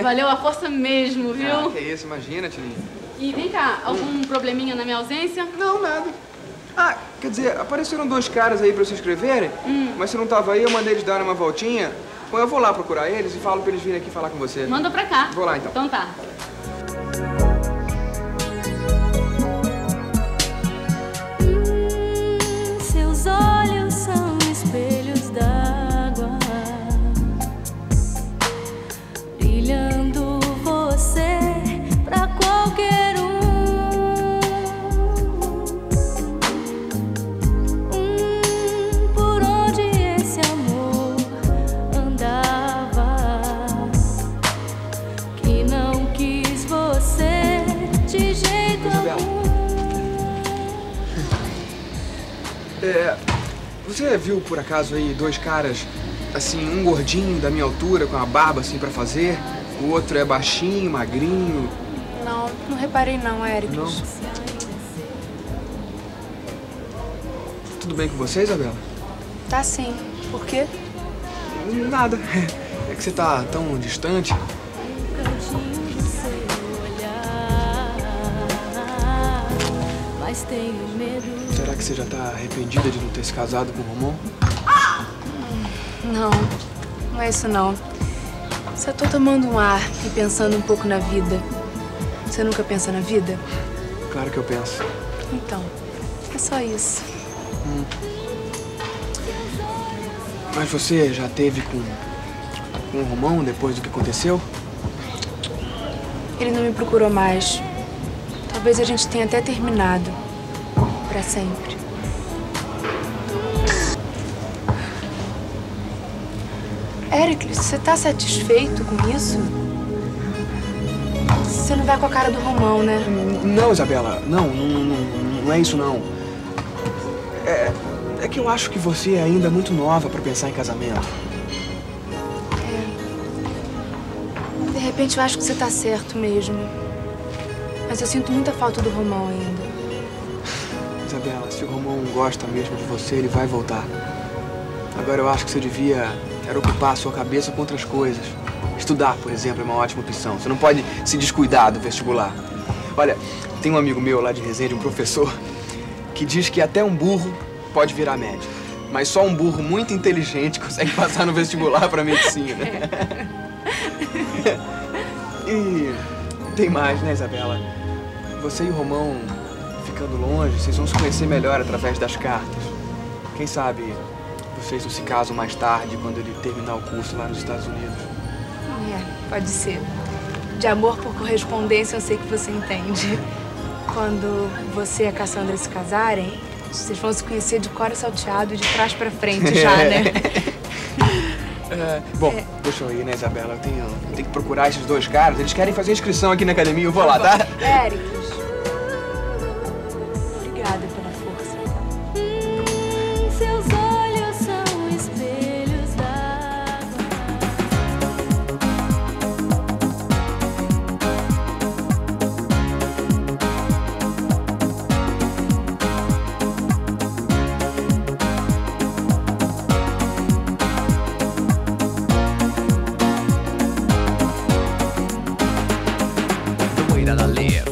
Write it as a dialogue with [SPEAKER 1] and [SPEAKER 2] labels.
[SPEAKER 1] Valeu a força mesmo, viu?
[SPEAKER 2] Ah, que isso, imagina, Tilinha.
[SPEAKER 1] E vem cá, algum probleminha na minha ausência?
[SPEAKER 2] Não, nada. Ah, quer dizer, apareceram dois caras aí pra se inscreverem, mas se não tava aí, eu mandei eles darem uma voltinha. Bom, eu vou lá procurar eles e falo pra eles virem aqui falar com você.
[SPEAKER 1] Manda pra cá.
[SPEAKER 2] Vou lá, então.
[SPEAKER 1] Então tá.
[SPEAKER 2] É, você viu por acaso aí dois caras, assim, um gordinho da minha altura, com a barba assim pra fazer, o outro é baixinho, magrinho.
[SPEAKER 3] Não, não reparei não, Eric.
[SPEAKER 2] Não? Tudo bem com você, Isabela?
[SPEAKER 3] Tá sim. Por quê?
[SPEAKER 2] Nada. É que você tá tão distante.
[SPEAKER 4] Mas tenho medo.
[SPEAKER 2] Será que você já tá arrependida de não ter se casado com o Romão?
[SPEAKER 3] Não, não é isso não. Só tô tomando um ar e pensando um pouco na vida. Você nunca pensa na vida?
[SPEAKER 2] Claro que eu penso.
[SPEAKER 3] Então, é só isso.
[SPEAKER 2] Mas você já teve com, com o Romão depois do que aconteceu?
[SPEAKER 3] Ele não me procurou mais. Talvez a gente tenha até terminado. Pra sempre. Ericles, você tá satisfeito com isso? Você não vai com a cara do Romão, né?
[SPEAKER 2] Não, Isabela. Não, não, não, não é isso não. É, é que eu acho que você é ainda muito nova pra pensar em casamento.
[SPEAKER 3] De repente eu acho que você tá certo mesmo. Mas eu sinto muita falta do Romão ainda.
[SPEAKER 2] Isabela, se o Romão gosta mesmo de você, ele vai voltar. Agora eu acho que você devia era ocupar a sua cabeça com outras coisas. Estudar, por exemplo, é uma ótima opção. Você não pode se descuidar do vestibular. Olha, tem um amigo meu lá de Resende, um professor, que diz que até um burro pode virar médico. Mas só um burro muito inteligente consegue passar no vestibular para medicina. e tem mais, né, Isabela? Você e o Romão ficando longe, vocês vão se conhecer melhor através das cartas. Quem sabe vocês não se casam mais tarde, quando ele terminar o curso lá nos Estados Unidos.
[SPEAKER 3] É, pode ser. De amor por correspondência eu sei que você entende. Quando você e a Cassandra se casarem, vocês vão se conhecer de cor salteado e de trás pra frente já, né?
[SPEAKER 2] É, bom, deixa eu ir, né, Isabela? Eu tenho, eu tenho que procurar esses dois caras. Eles querem fazer inscrição aqui na academia, eu vou lá, tá?
[SPEAKER 3] Eric, here.